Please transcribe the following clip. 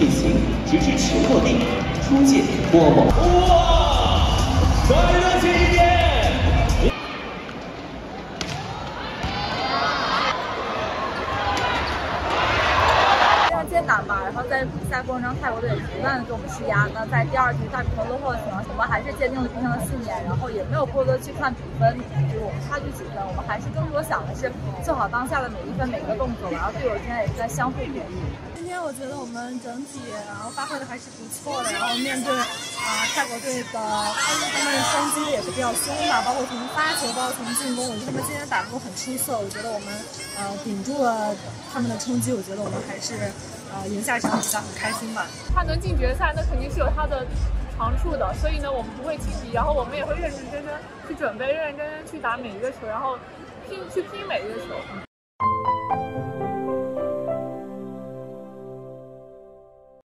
进行，直至球落地，出界脱网。哇！再热情一点！打吧，然后在比赛过程中，泰国队不断的给我们施压。那在第二局大比分落后的情况们还是坚定了今天的信念，然后也没有过多去看比分，就是我们差距几分，我们还是更多想的是做好当下的每一分每一个动作。然后队友之间也是在相互鼓励。今天我觉得我们整体然后发挥的还是不错的，然后面对啊泰国队的他们的冲击也是比较凶吧，包括从发球包括从进攻，我觉得他们今天打的都很出色。我觉得我们呃顶住了他们的冲击，我觉得我们还是。呃，赢下这场比赛很开心吧？他能进决赛，那肯定是有他的长处的。所以呢，我们不会轻敌，然后我们也会认认真真去准备，认认真真去打每一个球，然后拼去拼每一个球。